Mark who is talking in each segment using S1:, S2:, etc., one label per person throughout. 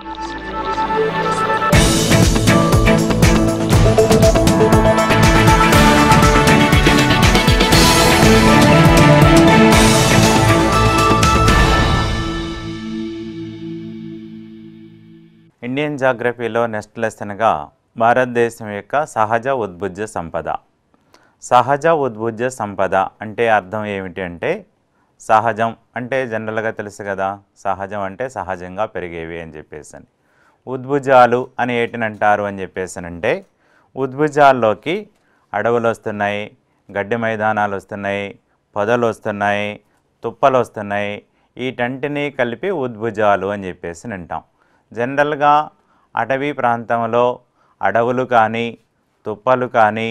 S1: Indian జాగ్రఫీలో next అనగా భారతదేశం యొక్క సహజ ఉద్భుజ సంపద. సహజ ఉద్భుజ సంపద అంటే అర్థం ఏమిటి అంటే సహజం అంటే జనరల్గా తెలుసు కదా సహజం అంటే సహజంగా పెరిగేవి అని చెప్పేసి అని ఉద్భుజాలు అని ఏటిని అంటారు అని చెప్పేసి అంటే ఉద్భుజాల్లోకి అడవులు వస్తున్నాయి గడ్డి మైదానాలు వస్తున్నాయి పొదలు వస్తున్నాయి తుప్పలు వస్తున్నాయి వీటంటినీ కలిపి ఉద్భుజాలు అని చెప్పేసి అంటాం. జనరల్గా అటవీ ప్రాంతంలో అడవులు కానీ తుప్పలు కానీ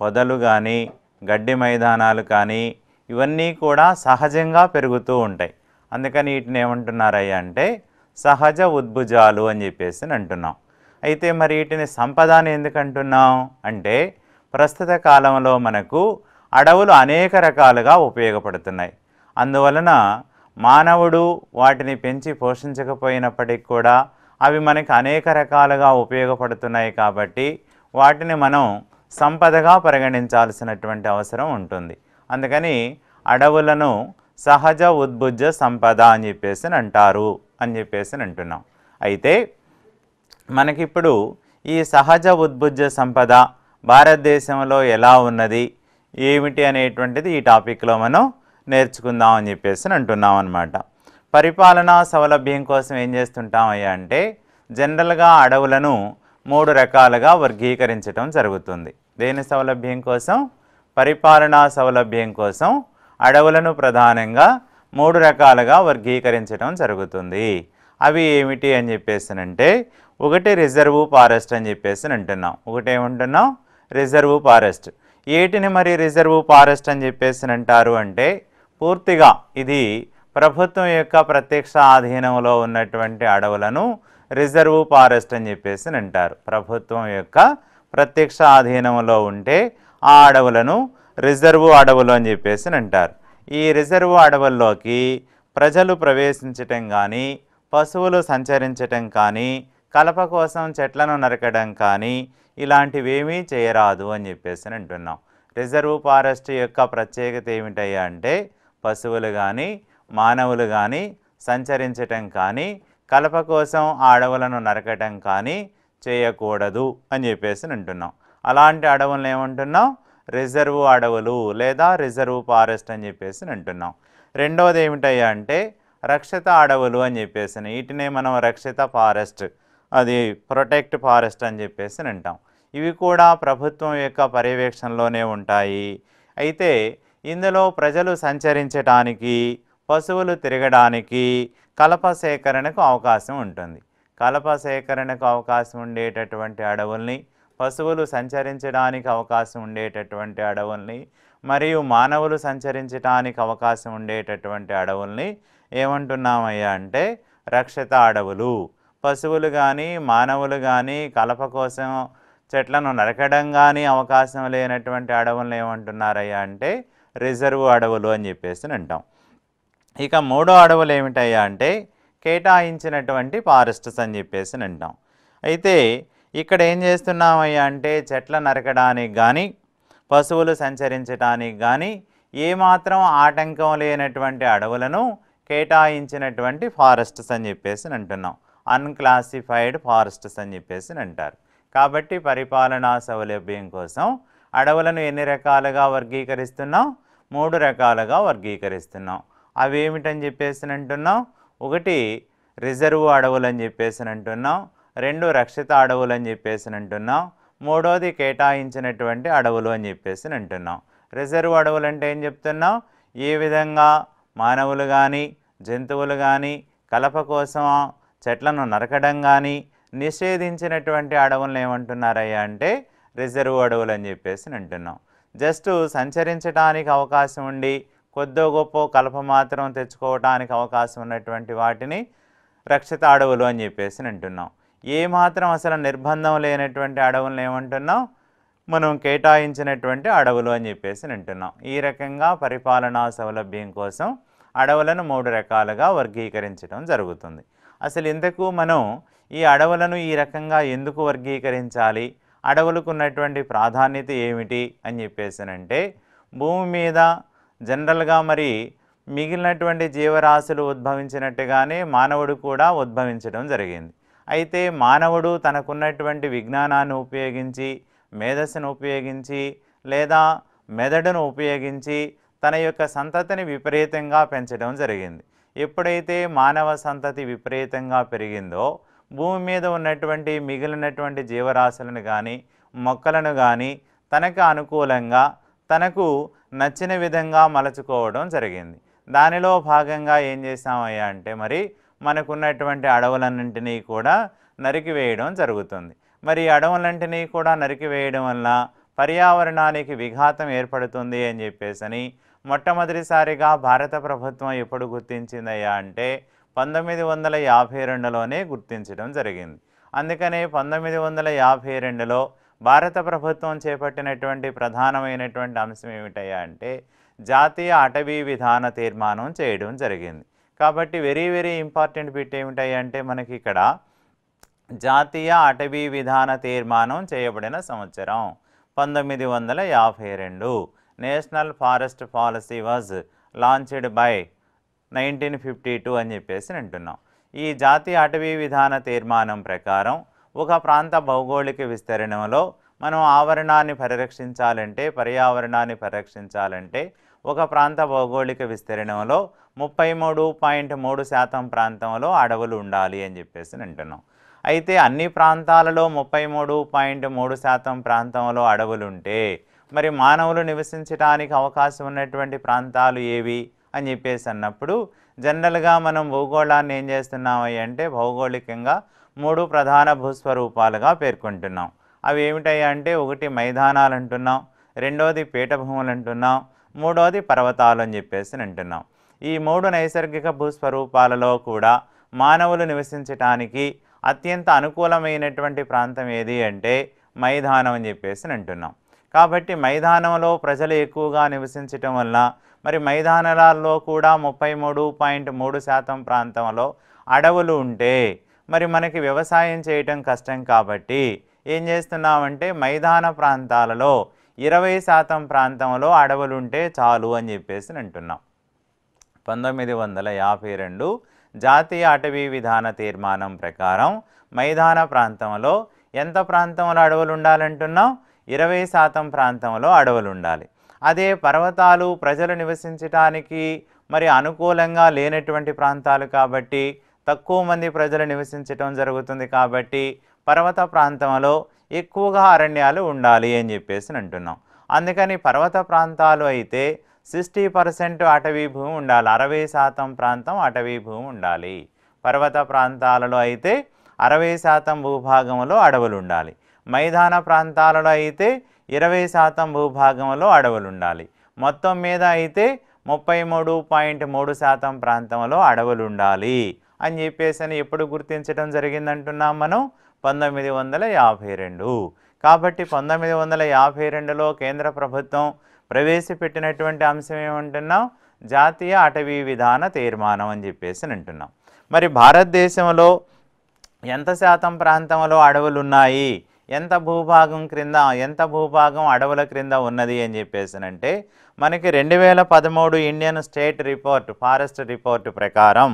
S1: పొదలు కానీ గడ్డి మైదానాలు కానీ ఇవన్నీ కూడా సహజంగా పెరుగుతూ ఉంటాయి. అందుకని వీటిని ఏమంటున్నారయ్యా అంటే సహజ ఉద్భుజాలు అని చెప్పేసి అంటున్నాం. అయితే మరి వీటిని సంపద అని ఎందుకు అంటున్నాం? అంటే ప్రస్తుత కాలంలో మనకు అడవులు అనేక రకాలుగా ఉపయోగపడుతున్నాయి. అందువలన మానవుడు వాటిని పెంచి పోషించకపోయినప్పటికీ కూడా అవి మనకి అనేక రకాలుగా ఉపయోగపడుతున్నాయి కాబట్టి వాటిని మనం సంపదగా పరిగణించాల్సినటువంటి అవసరం ఉంటుంది. అందుకని అడవులను సహజ ఉద్భుజ సంపద అని చెప్పేసి అంటారు అని చెప్పేసి అంటున్నాం. అయితే మనకిప్పుడు ఈ సహజ ఉద్భుజ సంపద భారతదేశంలో ఎలా ఉన్నది? ఏమిటి అనేటువంటిది ఈ టాపిక్లో మనం నేర్చుకుందాం అని చెప్పేసి అంటున్నాం అనమాట పరిపాలనా సౌలభ్యం కోసం ఏం చేస్తుంటామయ్యా అంటే జనరల్గా అడవులను మూడు రకాలుగా వర్గీకరించడం జరుగుతుంది. దేని సౌలభ్యం కోసం? పరిపాలనా సౌలభ్యం కోసం అడవులను ప్రధానంగా మూడు రకాలుగా వర్గీకరించడం జరుగుతుంది. అవి ఏమిటి అని చెప్పేసినంటే ఒకటి రిజర్వ్ ఫారెస్ట్ అని చెప్పేసి అంటున్నాం. ఒకటి ఏమంటున్నాం? Reserve forest. ఏటిని మరి రిజర్వ్ ఫారెస్ట్ అని చెప్పేసి అంటారు అంటే పూర్తిగా ఇది ప్రభుత్వం యొక్క ప్రత్యక్ష ఆధీనంలో ఉన్నటువంటి అడవులను రిజర్వ్ ఫారెస్ట్ అని చెప్పేసి అంటారు. ప్రభుత్వం యొక్క ప్రత్యక్ష ఆధీనంలో ఉంటే ఆ అడవులను రిజర్వు అడవులు అని చెప్పేసి అంటారు. ఈ రిజర్వు అడవుల్లోకి ప్రజలు ప్రవేశించటం కానీ పశువులు సంచరించటం కానీ కలప కోసం చెట్లను నరకడం కానీ ఇలాంటివేమీ చేయరాదు అని చెప్పేసి అంటున్నాం. రిజర్వ్ ఫారెస్ట్ యొక్క ప్రత్యేకత ఏమిటయ్యా అంటే పశువులు కానీ మానవులు కానీ సంచరించటం కానీ కలప కోసం ఆ అడవులను నరకటం కానీ చేయకూడదు అని చెప్పేసి అంటున్నాం. అలాంటి అడవులను ఏమంటున్నాం? రిజర్వ్ అడవులు లేదా రిజర్వ్ ఫారెస్ట్ అని చెప్పేసి అంటున్నాం. రెండవది ఏమిటయ్యా అంటే రక్షిత అడవులు అని చెప్పేసి వీటినే మనం రక్షిత ఫారెస్ట్ అది ప్రొటెక్ట్ ఫారెస్ట్ అని చెప్పేసి అంటాం. ఇవి కూడా ప్రభుత్వం యొక్క పర్యవేక్షణలోనే ఉంటాయి. అయితే ఇందులో ప్రజలు సంచరించడానికి పశువులు తిరగడానికి కలప సేకరణకు అవకాశం ఉంటుంది. కలప సేకరణకు అవకాశం ఉండేటటువంటి అడవుల్ని పశువులు సంచరించడానికి అవకాశం ఉండేటటువంటి అడవుల్ని మరియు మానవులు సంచరించడానికి అవకాశం ఉండేటటువంటి అడవుల్ని ఏమంటున్నామయ్యా అంటే రక్షిత అడవులు. పశువులు కానీ మానవులు కానీ కలప కోసం చెట్లను నరకడం కానీ అవకాశం లేనటువంటి అడవులను ఏమంటున్నారయ్యా అంటే రిజర్వ్ అడవులు అని చెప్పేసి అంటాం. ఇక మూడో అడవులు ఏమిటయ్యా అంటే కేటాయించినటువంటి ఫారెస్ట్స్ అని చెప్పేసి అంటాం. అయితే ఇక్కడ ఏం చేస్తున్నామయ్యా అంటే చెట్ల నరకడానికి కానీ పశువులు సంచరించడానికి కానీ ఏమాత్రం ఆటంకం లేనటువంటి అడవులను కేటాయించినటువంటి ఫారెస్ట్స్ అని చెప్పేసి అంటున్నాం. అన్క్లాసిఫైడ్ ఫారెస్ట్స్ అని చెప్పేసి అంటారు. కాబట్టి పరిపాలనా సౌలభ్యం కోసం అడవులను ఎన్ని రకాలుగా వర్గీకరిస్తున్నాం? మూడు రకాలుగా వర్గీకరిస్తున్నాం. అవి ఏమిటని చెప్పేసి అంటున్నాం? ఒకటి రిజర్వ్ అడవులు అని చెప్పేసి అంటున్నాం. రెండు రక్షిత అడవులు అని చెప్పేసి అంటున్నాం. మూడోది కేటాయించినటువంటి అడవులు అని చెప్పేసి అంటున్నాం. రిజర్వ్ అడవులు అంటే ఏం చెప్తున్నాం? ఏ విధంగా మానవులు కానీ జంతువులు కానీ కలప కోసం చెట్లను నరకడం కానీ నిషేధించినటువంటి అడవులను ఏమంటున్నారయ్యా అంటే రిజర్వ్ అడవులు అని చెప్పేసి అంటున్నాం. జస్ట్ సంచరించడానికి అవకాశం ఉండి కొద్దో గొప్ప కలప మాత్రం తెచ్చుకోవటానికి అవకాశం ఉన్నటువంటి వాటిని రక్షిత అడవులు అని చెప్పేసి అంటున్నాం. ఏ మాత్రం అసలు నిర్బంధం లేనటువంటి అడవులను ఏమంటున్నాం మనం కేటాయించినటువంటి అడవులు అని చెప్పేసి అంటున్నాం ఈ రకంగా పరిపాలనా సౌలభ్యం కోసం అడవులను మూడు రకాలుగా వర్గీకరించడం జరుగుతుంది. అసలు ఇంతకు మనం ఈ అడవులను ఈ రకంగా ఎందుకు వర్గీకరించాలి? అడవులకు ఉన్నటువంటి ప్రాధాన్యత ఏమిటి? అని చెప్పేసినంటే భూమి మీద జనరల్గా మరి మిగిలినటువంటి జీవరాశులు ఉద్భవించినట్టుగానే మానవుడు కూడా ఉద్భవించడం జరిగింది. అయితే మానవుడు తనకున్నటువంటి విజ్ఞానాన్ని ఉపయోగించి మేధస్సును ఉపయోగించి లేదా మెదడును ఉపయోగించి తన యొక్క సంతతిని విపరీతంగా పెంచడం జరిగింది. ఎప్పుడైతే మానవ సంతతి విపరీతంగా పెరిగిందో భూమి మీద ఉన్నటువంటి మిగిలినటువంటి జీవరాశులను కానీ మొక్కలను కానీ తనకు అనుకూలంగా తనకు నచ్చిన విధంగా మలచుకోవడం జరిగింది. దానిలో భాగంగా ఏం చేసామయ్యా అంటే మరి మనకున్నటువంటి అడవులన్నింటినీ కూడా నరికివేయడం జరుగుతుంది. మరి ఈ అడవులన్నింటినీ కూడా నరికివేయడం వల్ల పర్యావరణానికి విఘాతం ఏర్పడుతుంది అని చెప్పేసని మొట్టమొదటిసారిగా భారత ప్రభుత్వం ఎప్పుడు గుర్తించిందయ్యా అంటే పంతొమ్మిది వందల యాభై రెండులోనే గుర్తించడం జరిగింది. అందుకనే పంతొమ్మిది వందల యాభై రెండులో భారత ప్రభుత్వం చేపట్టినటువంటి ప్రధానమైనటువంటి అంశం ఏమిటయ్యా అంటే జాతీయ అటవీ విధాన తీర్మానం చేయడం జరిగింది. కాబట్టి వెరీ వెరీ ఇంపార్టెంట్ బిట్ ఏమిటాయి అంటే మనకి ఇక్కడ జాతీయ అటవీ విధాన తీర్మానం చేయబడిన సంవత్సరం పంతొమ్మిది వందల యాభై రెండు. National forest policy was launched by nineteen fifty two అని చెప్పేసి అంటున్నాం. ఈ జాతీయ అటవీ విధాన తీర్మానం ప్రకారం ఒక ప్రాంత భౌగోళిక విస్తరణలో మనం ఆవరణాన్ని పరిరక్షించాలంటే పర్యావరణాన్ని పరిరక్షించాలంటే ఒక ప్రాంత భౌగోళిక విస్తీర్ణంలో ముప్పై మూడు పాయింట్ మూడు శాతం ప్రాంతంలో అడవులు ఉండాలి అని చెప్పేసి అంటున్నాం. అయితే అన్ని ప్రాంతాలలో ముప్పై మూడు పాయింట్ మూడు శాతం ప్రాంతంలో అడవులు ఉంటే మరి మానవులు నివసించడానికి అవకాశం ఉన్నటువంటి ప్రాంతాలు ఏవి అని చెప్పేసి అన్నప్పుడు జనరల్గా మనం భూగోళాన్ని ఏం చేస్తున్నామని అంటే భౌగోళికంగా మూడు ప్రధాన భూస్వరూపాలుగా పేర్కొంటున్నాం. అవి ఏమిటాయి అంటే ఒకటి మైదానాలు అంటున్నాం రెండోది పీఠభూములు అంటున్నాం మూడోది పర్వతాలు అని చెప్పేసి అంటున్నాం. ఈ మూడు నైసర్గిక భూస్వరూపాలలో కూడా మానవులు నివసించటానికి అత్యంత అనుకూలమైనటువంటి ప్రాంతం ఏది అంటే మైదానం అని చెప్పేసి అంటున్నాం. కాబట్టి మైదానంలో ప్రజలు ఎక్కువగా నివసించటం వల్ల మరి మైదానాలలో కూడా ముప్పై మూడు పాయింట్ మూడు శాతం ప్రాంతంలో అడవులు ఉంటే మరి మనకి వ్యవసాయం చేయటం కష్టం కాబట్టి ఏం చేస్తున్నామంటే మైదాన ప్రాంతాలలో ఇరవై శాతం ప్రాంతంలో అడవులు ఉంటే చాలు అని చెప్పేసి అంటున్నాం. పంతొమ్మిది వందల యాభై రెండు జాతీయ అటవీ విధాన తీర్మానం ప్రకారం మైదాన ప్రాంతంలో ఎంత ప్రాంతంలో అడవులు ఉండాలంటున్నాం ఇరవై శాతం ప్రాంతంలో అడవులు ఉండాలి. అదే పర్వతాలు ప్రజలు నివసించటానికి మరి అనుకూలంగా లేనటువంటి ప్రాంతాలు కాబట్టి తక్కువ మంది ప్రజలు నివసించటం జరుగుతుంది కాబట్టి పర్వత ప్రాంతంలో ఎక్కువగా అరణ్యాలు ఉండాలి అని చెప్పేసి అంటున్నాం. అందుకని పర్వత ప్రాంతాలు అయితే సిక్స్టీ పర్సెంట్ అటవీ భూమి ఉండాలి. అరవై శాతం ప్రాంతం అటవీ భూమి ఉండాలి. పర్వత ప్రాంతాలలో అయితే అరవై శాతం భూభాగంలో అడవులు ఉండాలి. మైదాన ప్రాంతాలలో అయితే ఇరవై శాతం భూభాగంలో అడవులు ఉండాలి. మొత్తం మీద అయితే ముప్పై మూడు పాయింట్ మూడు శాతం ప్రాంతంలో అడవులు ఉండాలి అని చెప్పేసి అని ఎప్పుడు గుర్తించడం జరిగిందంటున్నాం మనం? పంతొమ్మిది వందల యాభై రెండు. కాబట్టి పంతొమ్మిది వందల యాభై రెండులో కేంద్ర ప్రభుత్వం ప్రవేశపెట్టినటువంటి అంశం ఏమంటున్నాం? జాతీయ అటవీ విధాన తీర్మానం అని చెప్పేసి అని అంటున్నాం. మరి భారతదేశంలో ఎంత శాతం ప్రాంతంలో అడవులు ఉన్నాయి ఎంత భూభాగం క్రింద ఎంత భూభాగం అడవుల క్రింద ఉన్నది అని చెప్పేసినంటే మనకి రెండు వేల పదమూడు Indian state report forest report ప్రకారం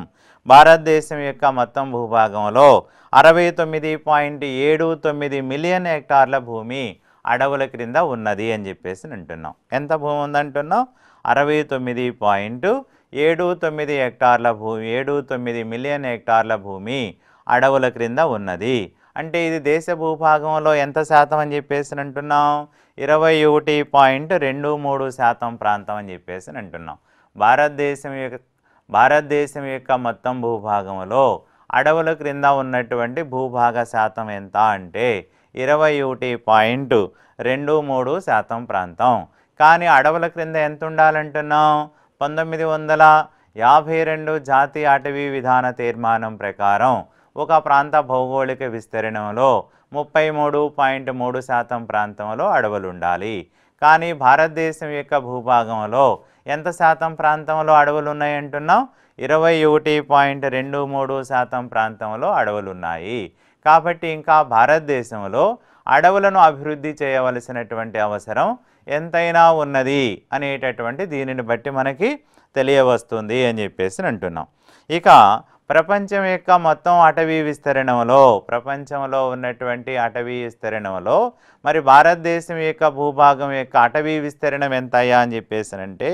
S1: భారతదేశం యొక్క మొత్తం భూభాగంలో అరవై తొమ్మిది పాయింట్ ఏడు తొమ్మిది మిలియన్ హెక్టార్ల భూమి అడవుల క్రింద ఉన్నది అని చెప్పేసి అంటున్నాం ఎంత భూమి ఉందంటున్నాం అరవై తొమ్మిది పాయింట్ ఏడు తొమ్మిది హెక్టార్ల భూమి ఏడు తొమ్మిది మిలియన్ హెక్టార్ల భూమి అడవుల క్రింద ఉన్నది. అంటే ఇది దేశ భూభాగంలో ఎంత శాతం అని చెప్పేసి అంటున్నాం ఇరవై ఒకటి పాయింట్ రెండు మూడు శాతం ప్రాంతం అని చెప్పేసి అంటున్నాం భారతదేశం యొక్క భారతదేశం యొక్క మొత్తం భూభాగంలో అడవుల క్రింద ఉన్నటువంటి భూభాగ శాతం ఎంత అంటే ఇరవై ఒకటి పాయింట్ రెండు మూడు శాతం ప్రాంతం. కానీ అడవుల క్రింద ఎంత ఉండాలంటున్నాం పంతొమ్మిది వందల యాభై రెండు జాతీయ అటవీ విధాన తీర్మానం ప్రకారం ఒక ప్రాంత భౌగోళిక విస్తీర్ణంలో ముప్పై మూడు పాయింట్ మూడు శాతం ప్రాంతంలో అడవులు ఉండాలి కానీ భారతదేశం యొక్క భూభాగంలో ఎంత శాతం ప్రాంతంలో అడవులు ఉన్నాయంటున్నాం ఇరవై ఒకటి పాయింట్ రెండు మూడు శాతం ప్రాంతంలో అడవులు ఉన్నాయి కాబట్టి ఇంకా భారతదేశంలో అడవులను అభివృద్ధి చేయవలసినటువంటి అవసరం ఎంతైనా ఉన్నది అనేటటువంటి దీనిని బట్టి మనకి తెలియవస్తుంది అని చెప్పేసి అంటున్నాం. ఇక ప్రపంచం యొక్క మొత్తం అటవీ విస్తరణలో ప్రపంచంలో ఉన్నటువంటి అటవీ విస్తరణలో మరి భారతదేశం యొక్క భూభాగం యొక్క అటవీ విస్తరణం ఎంతయ్యా అని చెప్పేసానంటే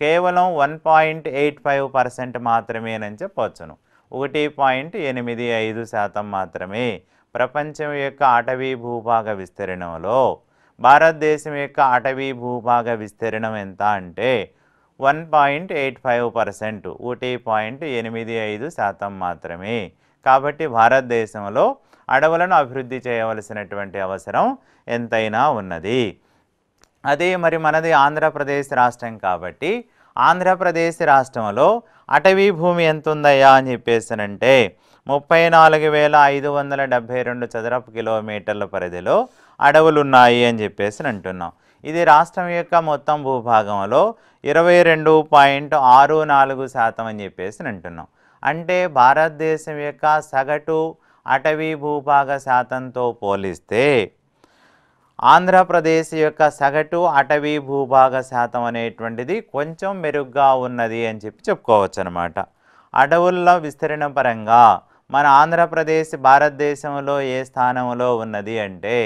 S1: కేవలం one point eight five percent మాత్రమేనని చెప్పవచ్చును ఒకటి పాయింట్ ఎనిమిది ఐదు శాతం మాత్రమే. ప్రపంచం యొక్క అటవీ భూభాగ విస్తీర్ణంలో భారతదేశం యొక్క అటవీ భూభాగ విస్తీర్ణం ఎంత అంటే one point eight five percent ఒకటి పాయింట్ ఎనిమిది ఐదు శాతం మాత్రమే. కాబట్టి భారతదేశంలో అడవులను అభివృద్ధి చేయవలసినటువంటి అవసరం ఎంతైనా ఉన్నది. అదే మరి మనది ఆంధ్రప్రదేశ్ రాష్ట్రం కాబట్టి ఆంధ్రప్రదేశ్ రాష్ట్రంలో అటవీ భూమి ఎంత ఉందయ్యా అని చెప్పేసానంటే ముప్పై నాలుగు వేల ఐదు వందల డెబ్భై రెండు చదరపు కిలోమీటర్ల పరిధిలో అడవులు ఉన్నాయి అని చెప్పేసి అంటున్నాం ఇది రాష్ట్రం యొక్క మొత్తం భూభాగంలో ఇరవై రెండు పాయింట్ ఆరు నాలుగు శాతం అని చెప్పేసి అంటున్నాం అంటే భారతదేశం యొక్క సగటు అటవీ భూభాగ శాతంతో పోలిస్తే ఆంధ్రప్రదేశ్ యొక్క సగటు అటవీ భూభాగ శాతం అనేటువంటిది కొంచెం మెరుగ్గా ఉన్నది అని చెప్పి చెప్పుకోవచ్చు అనమాట అడవుల్లో విస్తరణ పరంగా మన ఆంధ్రప్రదేశ్ భారతదేశంలో ఏ స్థానంలో ఉన్నది అంటే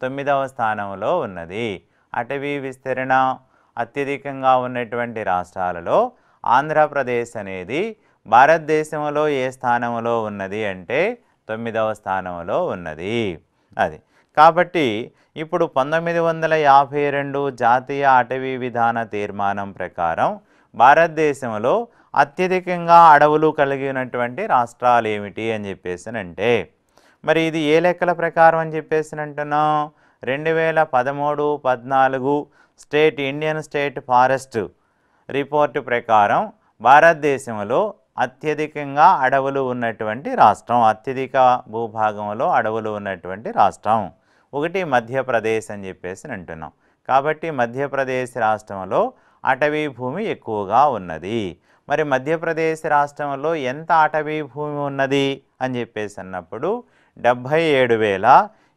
S1: తొమ్మిదవ స్థానంలో ఉన్నది. అటవీ విస్తరణ అత్యధికంగా ఉన్నటువంటి రాష్ట్రాలలో ఆంధ్రప్రదేశ్ అనేది భారతదేశంలో ఏ స్థానంలో ఉన్నది అంటే తొమ్మిదవ స్థానంలో ఉన్నది. అది కాబట్టి ఇప్పుడు పంతొమ్మిది వందల యాభై రెండు జాతీయ అటవీ విధాన తీర్మానం ప్రకారం భారతదేశంలో అత్యధికంగా అడవులు కలిగినటువంటి రాష్ట్రాలు ఏమిటి అని చెప్పేసినంటే మరి ఇది ఏ లెక్కల ప్రకారం అని చెప్పేసి అంటున్నాం? రెండు వేల పదమూడు పద్నాలుగు state Indian state forest report ప్రకారం భారతదేశంలో అత్యధికంగా అడవులు ఉన్నటువంటి రాష్ట్రం అత్యధిక భూభాగంలో అడవులు ఉన్నటువంటి రాష్ట్రం. ఒకటి మధ్యప్రదేశ్ అని చెప్పేసి అంటున్నాం. కాబట్టి మధ్యప్రదేశ్ రాష్ట్రంలో అటవీ భూమి ఎక్కువగా ఉన్నది. మరి మధ్యప్రదేశ్ రాష్ట్రంలో ఎంత అటవీ భూమి ఉన్నది అని చెప్పేసి అన్నప్పుడు డెబ్భై ఏడు వేల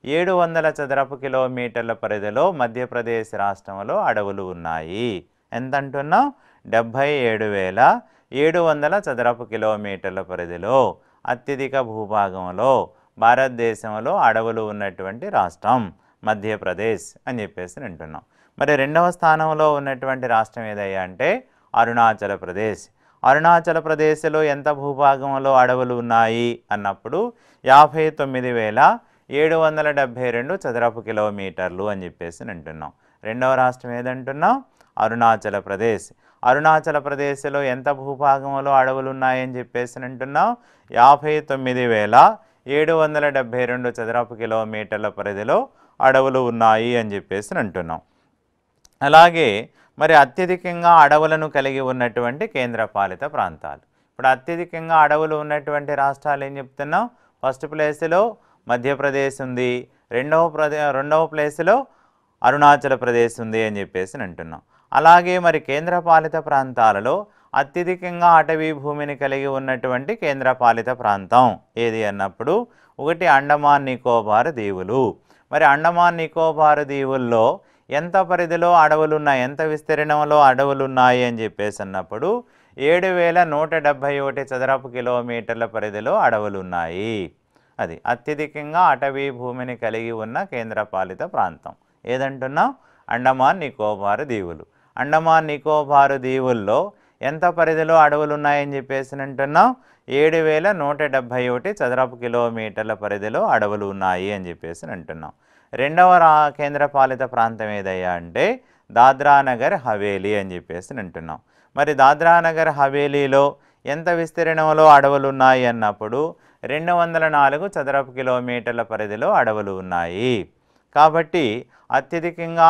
S1: ఏడు వందల చదరపు కిలోమీటర్ల పరిధిలో మధ్యప్రదేశ్ రాష్ట్రంలో అడవులు ఉన్నాయి. ఎంత అంటున్నాం డెబ్భై ఏడు వేల ఏడు వందల చదరపు కిలోమీటర్ల పరిధిలో అత్యధిక భూభాగంలో భారతదేశంలో అడవులు ఉన్నటువంటి రాష్ట్రం మధ్యప్రదేశ్ అని చెప్పేసి అంటున్నాం మరి రెండవ స్థానంలో ఉన్నటువంటి రాష్ట్రం ఏదయ్యా అంటే అరుణాచల ప్రదేశ్. అరుణాచల ప్రదేశ్లో ఎంత భూభాగంలో అడవులు ఉన్నాయి అన్నప్పుడు యాభై తొమ్మిది వేల ఏడు వందల డెబ్భై రెండు చదరపు కిలోమీటర్లు అని చెప్పేసి అంటున్నాం రెండవ రాష్ట్రం ఏదంటున్నాం? అరుణాచల ప్రదేశ్. అరుణాచల ప్రదేశ్లో ఎంత భూభాగంలో అడవులు ఉన్నాయని చెప్పేసి అంటున్నాం యాభై తొమ్మిది వేల ఏడు వందల డెబ్భై రెండు చదరపు కిలోమీటర్ల పరిధిలో అడవులు ఉన్నాయి అని చెప్పేసి అంటున్నాం. అలాగే మరి అత్యధికంగా అడవులను కలిగి ఉన్నటువంటి కేంద్రపాలిత ప్రాంతాలు. ఇప్పుడు అత్యధికంగా అడవులు ఉన్నటువంటి రాష్ట్రాలు ఏం చెప్తున్నాం? ఫస్ట్ ప్లేస్లో మధ్యప్రదేశ్ ఉంది. రెండవ ప్రదే రెండవ ప్లేస్లో అరుణాచల్ ప్రదేశ్ ఉంది అని చెప్పేసి అంటున్నాం. అలాగే మరి కేంద్రపాలిత ప్రాంతాలలో అత్యధికంగా అటవీ భూమిని కలిగి ఉన్నటువంటి కేంద్రపాలిత ప్రాంతం. ఏది అన్నప్పుడు ఒకటి అండమాన్ నికోబార్ దీవులు. మరి అండమాన్ నికోబార్ దీవుల్లో ఎంత పరిధిలో అడవులు ఉన్నాయి ఎంత విస్తీర్ణంలో అడవులు ఉన్నాయి అని చెప్పేసి అన్నప్పుడు ఏడు వేల నూట డెబ్భై ఒకటి చదరపు కిలోమీటర్ల పరిధిలో అడవులు ఉన్నాయి అది అత్యధికంగా అటవీ భూమిని కలిగి ఉన్న కేంద్రపాలిత ప్రాంతం. ఏదంటున్నాం అండమాన్ నికోబార్ దీవులు. అండమాన్ నికోబార్ దీవుల్లో ఎంత పరిధిలో అడవులు ఉన్నాయని చెప్పేసి అంటున్నాం. ఏడు వేల నూట డెబ్భై ఒకటి చదరపు కిలోమీటర్ల పరిధిలో అడవులు ఉన్నాయి అని చెప్పేసి అంటున్నాం. రెండవ రా కేంద్రపాలిత ప్రాంతం ఏదయ్యా అంటే దాద్రానగర్ హవేలీ అని చెప్పేసి అంటున్నాం. మరి దాద్రానగర్ హవేలీలో ఎంత విస్తీర్ణంలో అడవులు ఉన్నాయి అన్నప్పుడు రెండు వందల నాలుగు చదరపు కిలోమీటర్ల పరిధిలో అడవులు ఉన్నాయి. కాబట్టి అత్యధికంగా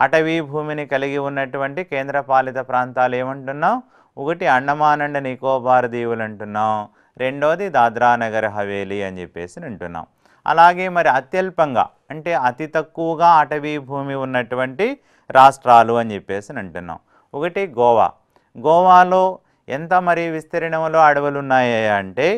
S1: అటవీ భూమిని కలిగి ఉన్నటువంటి కేంద్రపాలిత ప్రాంతాలు ఏమంటున్నాం ఒకటి అండమాన్ అండ్ నికోబార్ దీవులు అంటున్నాం రెండోది దాద్రా నగర్ హవేలీ అని చెప్పేసి అంటున్నాం అలాగే మరి అత్యల్పంగా అంటే అతి తక్కువగా అటవీ భూమి ఉన్నటువంటి రాష్ట్రాలు అని చెప్పేసి అంటున్నాం ఒకటి గోవా. గోవాలో ఎంత మరి విస్తీర్ణంలో అడవులు ఉన్నాయి అంటే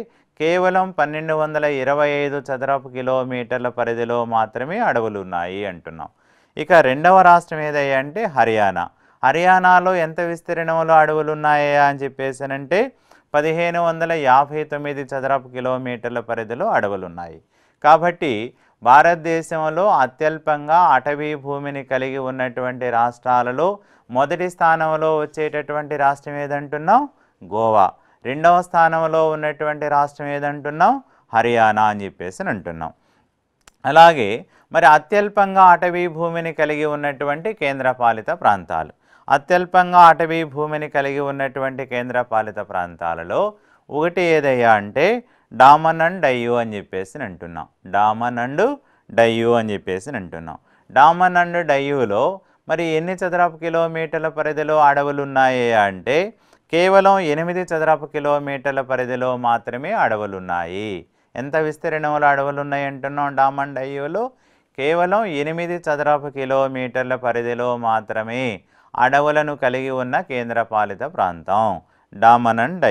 S1: కేవలం పన్నెండు వందల ఇరవై ఐదు చదరపు కిలోమీటర్ల పరిధిలో మాత్రమే అడవులు ఉన్నాయి అంటున్నాం ఇక రెండవ రాష్ట్రం ఏదయ్యా అంటే హర్యానా. హర్యానాలో ఎంత విస్తీర్ణంలో అడవులు ఉన్నాయా అని చెప్పేసానంటే పదిహేను వందల యాభై తొమ్మిది చదరపు కిలోమీటర్ల పరిధిలో అడవులు ఉన్నాయి కాబట్టి భారతదేశంలో అత్యల్పంగా అటవీ భూమిని కలిగి ఉన్నటువంటి రాష్ట్రాలలో మొదటి స్థానంలో వచ్చేటటువంటి రాష్ట్రం ఏదంటున్నాం గోవా. రెండవ స్థానంలో ఉన్నటువంటి రాష్ట్రం ఏదంటున్నాం హర్యానా అని చెప్పేసి అంటున్నాం అలాగే మరి అత్యల్పంగా అటవీ భూమిని కలిగి ఉన్నటువంటి కేంద్రపాలిత ప్రాంతాలు. అత్యల్పంగా అటవీ భూమిని కలిగి ఉన్నటువంటి కేంద్రపాలిత ప్రాంతాలలో ఒకటి ఏదయ్యా అంటే డామన్ అండ్ డయ్యూ అని చెప్పేసి అంటున్నాం. డామన్ అండ్ డయ్యూ అని చెప్పేసి అంటున్నాం. డామన్ అండ్ డయ్యూలో మరి ఎన్ని చదరపు కిలోమీటర్ల పరిధిలో అడవులు ఉన్నాయి అంటే కేవలం ఎనిమిది చదరపు కిలోమీటర్ల పరిధిలో మాత్రమే అడవులు ఉన్నాయి. ఎంత విస్తీర్ణంలో అడవులు ఉన్నాయి అంటున్నాం డామన్ డయ్యూలో? కేవలం ఎనిమిది చదరపు కిలోమీటర్ల పరిధిలో మాత్రమే అడవులను కలిగి ఉన్న కేంద్రపాలిత ప్రాంతం. డామన్ అండ్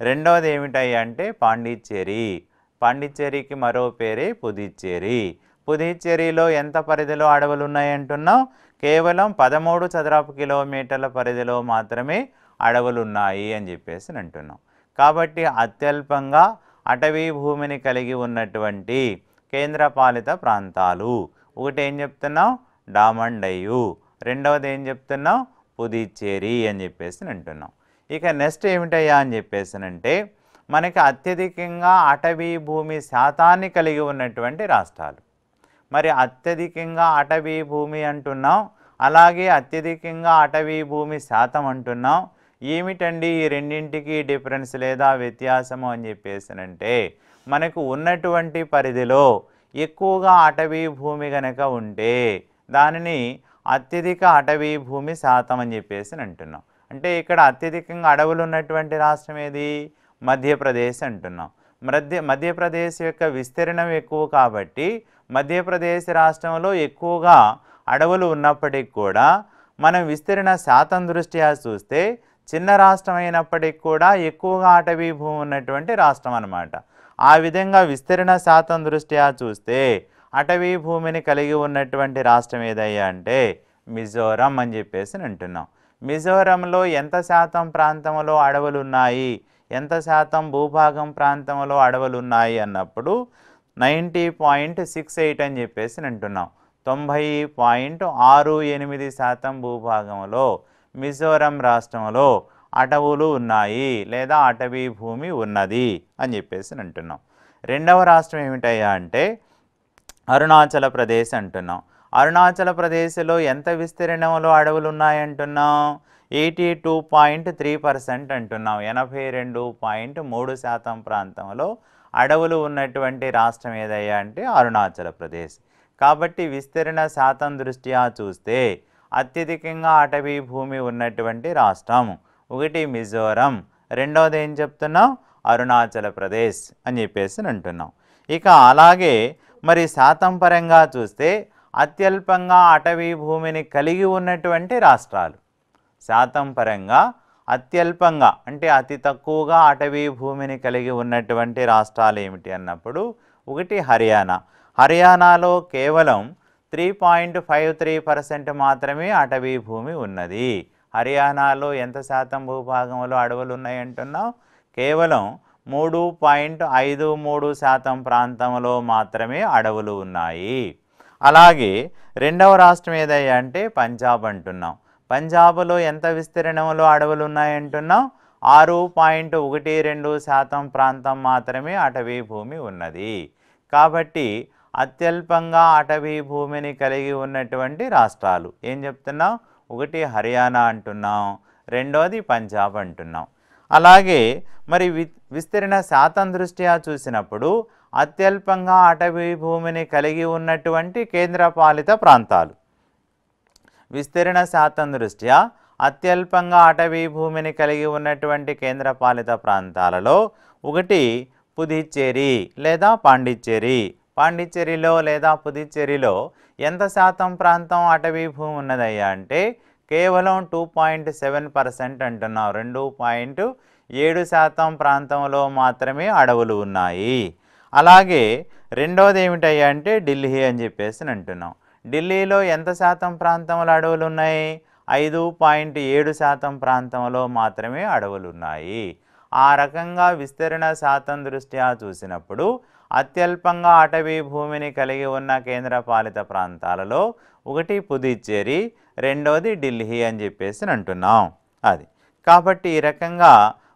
S1: రెండవది ఏమిటై అంటే పాండిచ్చేరి. పాండిచ్చేరికి మరో పేరే పుదిచ్చేరి. పుదిచ్చేరిలో ఎంత పరిధిలో అడవులు ఉన్నాయంటున్నాం కేవలం పదమూడు చదరపు కిలోమీటర్ల పరిధిలో మాత్రమే అడవులు ఉన్నాయి అని చెప్పేసి అంటున్నాం కాబట్టి అత్యల్పంగా అటవీ భూమిని కలిగి ఉన్నటువంటి కేంద్రపాలిత ప్రాంతాలు. ఒకటి ఏం చెప్తున్నావు? డామండయు రెండవది ఏం చెప్తున్నావు? పుదుచ్చేరి అని చెప్పేసి అంటున్నాం ఇక నెక్స్ట్ ఏమిటయ్యా అని చెప్పేసినంటే మనకి అత్యధికంగా అటవీ భూమి శాతాన్ని కలిగి ఉన్నటువంటి రాష్ట్రాలు. మరి అత్యధికంగా అటవీ భూమి అంటున్నాం అలాగే అత్యధికంగా అటవీ భూమి శాతం అంటున్నాం ఏమిటండి ఈ రెండింటికి డిఫరెన్స్ లేదా వ్యత్యాసము అని చెప్పేసినంటే మనకు ఉన్నటువంటి పరిధిలో ఎక్కువగా అటవీ భూమి గనక ఉంటే దానిని అత్యధిక అటవీ భూమి శాతం అని చెప్పేసి అంటున్నాం. అంటే ఇక్కడ అత్యధికంగా అడవులు ఉన్నటువంటి రాష్ట్రం ఏది? మధ్యప్రదేశ్ అంటున్నాం. మధ్య మధ్యప్రదేశ్ యొక్క విస్తీర్ణం ఎక్కువ కాబట్టి మధ్యప్రదేశ్ రాష్ట్రంలో ఎక్కువగా అడవులు ఉన్నప్పటికి కూడా మనం విస్తీర్ణ శాతం దృష్ట్యా చూస్తే చిన్న రాష్ట్రం అయినప్పటికీ కూడా ఎక్కువగా అటవీ భూమి ఉన్నటువంటి రాష్ట్రం అన్నమాట. ఆ విధంగా విస్తీర్ణ శాతం దృష్ట్యా చూస్తే అటవీ భూమిని కలిగి ఉన్నటువంటి రాష్ట్రం ఏదయ్యా అంటే మిజోరం అని చెప్పేసి అంటున్నాం. మిజోరంలో ఎంత శాతం ప్రాంతంలో అడవులు ఉన్నాయి ఎంత శాతం భూభాగం ప్రాంతంలో అడవులు ఉన్నాయి అన్నప్పుడు నైంటీ పాయింట్ సిక్స్ ఎయిట్ అని చెప్పేసి అంటున్నాం. తొంభై పాయింట్ ఆరు ఎనిమిది శాతం భూభాగంలో మిజోరం రాష్ట్రంలో అటవులు ఉన్నాయి లేదా అటవీ భూమి ఉన్నది అని చెప్పేసి అంటున్నాం. రెండవ రాష్ట్రం ఏమిటయ్యా అంటే అరుణాచల ప్రదేశ్ అంటున్నాం. అరుణాచల ప్రదేశ్లో ఎంత విస్తీర్ణంలో అడవులు ఉన్నాయంటున్నాం eighty two point three percent అంటున్నాం. ఎనభై రెండు పాయింట్ మూడు శాతం ప్రాంతంలో అడవులు ఉన్నటువంటి రాష్ట్రం ఏదయ్యా అంటే అరుణాచల ప్రదేశ్. కాబట్టి విస్తీర్ణ శాతం దృష్ట్యా చూస్తే అత్యధికంగా అటవీ భూమి ఉన్నటువంటి రాష్ట్రం. ఒకటి మిజోరం. రెండవది ఏం చెప్తున్నాం అరుణాచల ప్రదేశ్ అని చెప్పేసి అంటున్నాం ఇక అలాగే మరి శాతం పరంగా చూస్తే అత్యల్పంగా అటవీ భూమిని కలిగి ఉన్నటువంటి రాష్ట్రాలు. శాతం పరంగా అత్యల్పంగా అంటే అతి తక్కువగా అటవీ భూమిని కలిగి ఉన్నటువంటి రాష్ట్రాలు ఏమిటి అన్నప్పుడు ఒకటి హర్యానా. హర్యానాలో కేవలం three point five three percent మాత్రమే అటవీ భూమి ఉన్నది. హర్యానాలో ఎంత శాతం భూభాగంలో అడవులు ఉన్నాయంటున్నావు కేవలం మూడు పాయింట్ ఐదు మూడు శాతం ప్రాంతంలో మాత్రమే అడవులు ఉన్నాయి. అలాగే రెండవ రాష్ట్రం ఏదయ్యా అంటే పంజాబ్ అంటున్నాం పంజాబ్లో ఎంత విస్తీర్ణంలో అడవులు ఉన్నాయంటున్నాం ఆరు పాయింట్ ఒకటి రెండు శాతం ప్రాంతం మాత్రమే అటవీ భూమి ఉన్నది. కాబట్టి అత్యల్పంగా అటవీ భూమిని కలిగి ఉన్నటువంటి రాష్ట్రాలు. ఏం చెప్తున్నాం ఒకటి హర్యానా అంటున్నాం రెండోది పంజాబ్ అంటున్నాం. అలాగే మరి వి విస్తీర్ణ శాతం దృష్ట్యా చూసినప్పుడు అత్యల్పంగా అటవీ భూమిని కలిగి ఉన్నటువంటి కేంద్రపాలిత ప్రాంతాలు. విస్తీర్ణ శాతం దృష్ట్యా అత్యల్పంగా అటవీ భూమిని కలిగి ఉన్నటువంటి కేంద్రపాలిత ప్రాంతాలలో ఒకటి పుదుచ్చేరి లేదా పాండిచ్చేరి పాండిచ్చేరిలో లేదా పుదుచ్చేరిలో ఎంత శాతం ప్రాంతం అటవీ భూమి ఉన్నదయ్యా అంటే కేవలం టూ పాయింట్ సెవెన్ పర్సెంట్ అంటున్నాం రెండు పాయింట్ ఏడు శాతం ప్రాంతంలో మాత్రమే అడవులు ఉన్నాయి. అలాగే రెండోది ఏమిటయ్యా అంటే ఢిల్లీ అని చెప్పేసి అంటున్నాం ఢిల్లీలో ఎంత శాతం ప్రాంతంలో అడవులు ఉన్నాయి? ఐదు పాయింట్ ఏడు శాతం ప్రాంతంలో మాత్రమే అడవులు ఉన్నాయి. ఆ రకంగా విస్తరణ శాతం దృష్ట్యా చూసినప్పుడు అత్యల్పంగా అటవీ భూమిని కలిగి ఉన్న కేంద్రపాలిత ప్రాంతాలలో ఒకటి పుదుచ్చేరి రెండవది ఢిల్లీ అని చెప్పేసి అంటున్నాం. అది. కాబట్టి ఈ రకంగా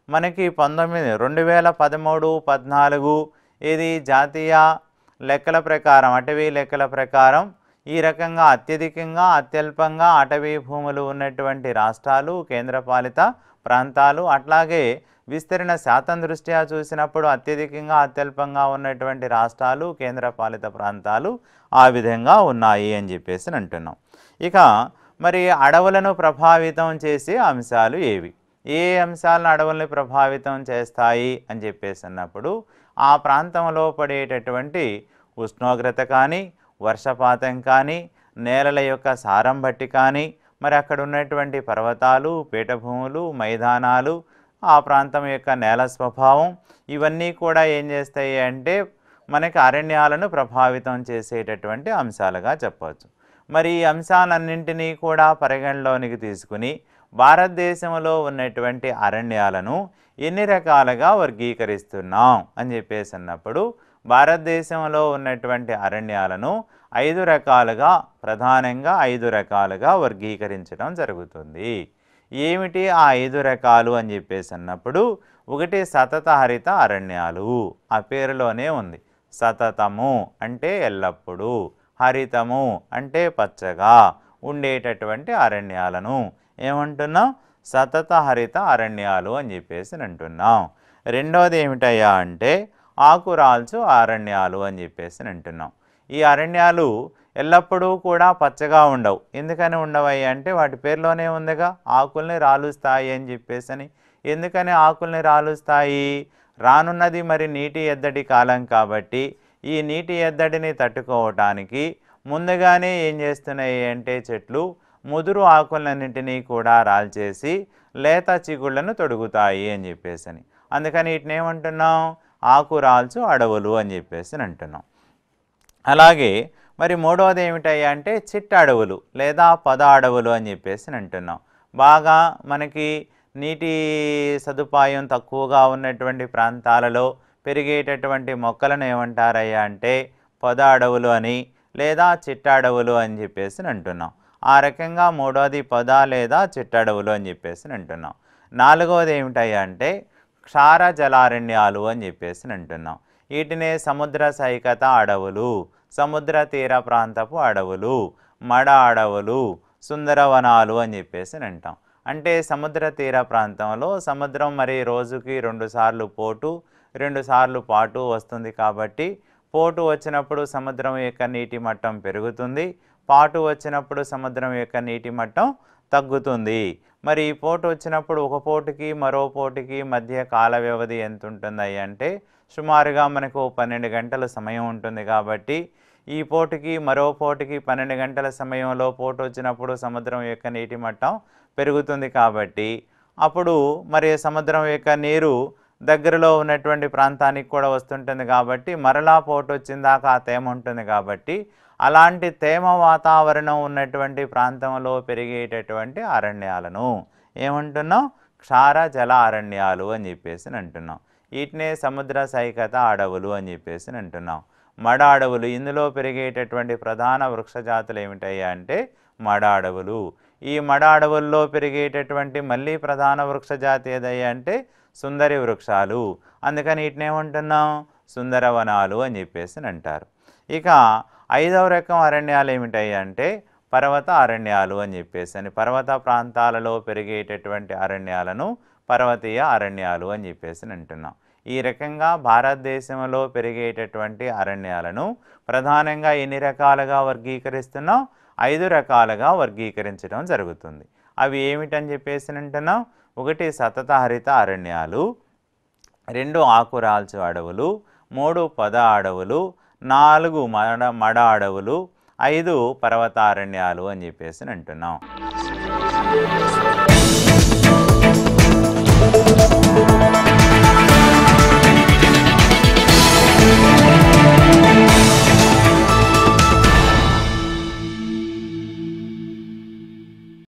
S1: మనకి పంతొమ్మిది రెండు వేల పదమూడు పద్నాలుగు ఇది జాతీయ లెక్కల ప్రకారం అటవీ లెక్కల ప్రకారం ఈ రకంగా అత్యధికంగా అత్యల్పంగా అటవీ భూములు ఉన్నటువంటి రాష్ట్రాలు కేంద్రపాలిత ప్రాంతాలు అట్లాగే విస్తరణ శాతం దృష్ట్యా చూసినప్పుడు అత్యధికంగా అత్యల్పంగా ఉన్నటువంటి రాష్ట్రాలు కేంద్రపాలిత ప్రాంతాలు ఆ విధంగా ఉన్నాయి అని చెప్పేసి అంటున్నాం. ఇక మరి అడవులను ప్రభావితం చేసే అంశాలు ఏవి? ఏ అంశాలను అడవుల్ని ప్రభావితం చేస్తాయి అని చెప్పేసి అన్నప్పుడు ఆ ప్రాంతంలో పడేటటువంటి ఉష్ణోగ్రత కానీ వర్షపాతం కానీ నేలల యొక్క సారం బట్టి కానీ మరి అక్కడ ఉన్నటువంటి పర్వతాలు పీఠభూములు మైదానాలు ఆ ప్రాంతం యొక్క నేల స్వభావం ఇవన్నీ కూడా ఏం చేస్తాయి అంటే మనకి అరణ్యాలను ప్రభావితం చేసేటటువంటి అంశాలుగా చెప్పవచ్చు. మరి ఈ అంశాలన్నింటినీ కూడా పరిగణలోనికి తీసుకుని భారతదేశంలో ఉన్నటువంటి అరణ్యాలను ఎన్ని రకాలుగా వర్గీకరిస్తున్నాం అని చెప్పేసి అన్నప్పుడు భారతదేశంలో ఉన్నటువంటి అరణ్యాలను ఐదు రకాలుగా ప్రధానంగా ఐదు రకాలుగా వర్గీకరించడం జరుగుతుంది. ఏమిటి ఆ ఐదు రకాలు అని చెప్పేసి అన్నప్పుడు ఒకటి సతత హరిత అరణ్యాలు. ఆ పేరులోనే ఉంది. సతతము అంటే ఎల్లప్పుడూ హరితము అంటే పచ్చగా ఉండేటటువంటి అరణ్యాలను ఏమంటున్నాం? సతత హరిత అరణ్యాలు అని చెప్పేసి అంటున్నాం. రెండవది ఏమిటయ్యా అంటే ఆకురాల్చు అరణ్యాలు అని చెప్పేసి అంటున్నాం. ఈ అరణ్యాలు ఎల్లప్పుడూ కూడా పచ్చగా ఉండవు. ఎందుకని ఉండవయ్యి అంటే వాటి పేరులోనే ఉందిగా ఆకుల్ని రాలుస్తాయి అని చెప్పేసి ఎందుకని ఆకుల్ని రాలుస్తాయి? రానున్నది మరి నీటి ఎద్దడి కాలం కాబట్టి ఈ నీటి ఎద్దడిని తట్టుకోవటానికి ముందుగానే ఏం చేస్తున్నాయి అంటే చెట్లు ముదురు ఆకులన్నింటినీ కూడా రాల్చేసి లేత చిగుళ్ళను తొడుగుతాయి అని చెప్పేసి అందుకని వీటిని ఏమంటున్నాం? ఆకు రాల్చు అడవులు అని చెప్పేసి అంటున్నాం. అలాగే మరి మూడవది ఏమిటయ్యా అంటే చిట్ట అడవులు లేదా పద అడవులు అని చెప్పేసి అంటున్నాం. బాగా మనకి నీటి సదుపాయం తక్కువగా ఉన్నటువంటి ప్రాంతాలలో పెరిగేటటువంటి మొక్కలను ఏమంటారయ్యా అంటే పొద అడవులు అని లేదా చిట్ట అడవులు అని చెప్పేసి అంటున్నాం. ఆ రకంగా మూడవది పొద లేదా చిట్ట అడవులు అని చెప్పేసి అంటున్నాం. నాలుగవది ఏమిటయ్యా అంటే క్షార జలారణ్యాలు అని చెప్పేసి అంటున్నాం. వీటినే సముద్ర సైకత అడవులు సముద్ర తీర ప్రాంతపు అడవులు మడ అడవులు సుందరవనాలు అని చెప్పేసి అంటాం అంటే సముద్ర తీర ప్రాంతంలో సముద్రం మరి రోజుకి రెండుసార్లు పోటు రెండుసార్లు పాటు వస్తుంది కాబట్టి పోటు వచ్చినప్పుడు సముద్రం యొక్క నీటి మట్టం పెరుగుతుంది పాటు వచ్చినప్పుడు సముద్రం యొక్క నీటి మట్టం తగ్గుతుంది. మరి ఈ పోటు వచ్చినప్పుడు ఒక పోటుకి మరో పోటుకి మధ్య కాల వ్యవధి ఎంత ఉంటుంది అంటే సుమారుగా మనకు పన్నెండు గంటల సమయం ఉంటుంది కాబట్టి ఈ పోటుకి మరో పోటుకి పన్నెండు గంటల సమయంలో పోటు వచ్చినప్పుడు సముద్రం యొక్క నీటి మట్టం పెరుగుతుంది కాబట్టి అప్పుడు మరి సముద్రం యొక్క నీరు దగ్గరలో ఉన్నటువంటి ప్రాంతానికి కూడా వస్తుంటుంది కాబట్టి మరలా పోటు వచ్చిన దాకా ఆ తేమ ఉంటుంది కాబట్టి అలాంటి తేమ వాతావరణం ఉన్నటువంటి ప్రాంతంలో పెరిగేటటువంటి అరణ్యాలను ఏమంటున్నాం? క్షార జల అరణ్యాలు అని చెప్పేసి అంటున్నాం. వీటినే సముద్ర సైకత అడవులు అని చెప్పేసి అంటున్నాం. మడ అడవులు ఇందులో పెరిగేటటువంటి ప్రధాన వృక్ష జాతులు ఏమిటయ్యా అంటే మడ అడవులు ఈ మడ అడవుల్లో పెరిగేటటువంటి మళ్ళీ ప్రధాన వృక్ష జాతి ఏదయ్యా అంటే సుందరి వృక్షాలు. అందుకని వీటిని ఏమంటున్నాం? సుందరవనాలు అని చెప్పేసి అంటారు. ఇక ఐదవ రకం అరణ్యాలు ఏమిటాయి అంటే పర్వత అరణ్యాలు అని చెప్పేసి అని పర్వత ప్రాంతాలలో పెరిగేటటువంటి అరణ్యాలను పర్వతీయ అరణ్యాలు అని చెప్పేసి అంటున్నాం. ఈ రకంగా భారతదేశంలో పెరిగేటటువంటి అరణ్యాలను ప్రధానంగా ఎన్ని రకాలుగా వర్గీకరిస్తున్నాం ఐదు రకాలుగా వర్గీకరించడం జరుగుతుంది. అవి ఏమిటని చెప్పేసి అంటున్నాం ఒకటి సతత హరిత అరణ్యాలు రెండు ఆకురాల్చు అడవులు మూడు పద అడవులు నాలుగు మడ మడ అడవులు ఐదు పర్వతారణ్యాలు అని చెప్పేసి అంటున్నాం.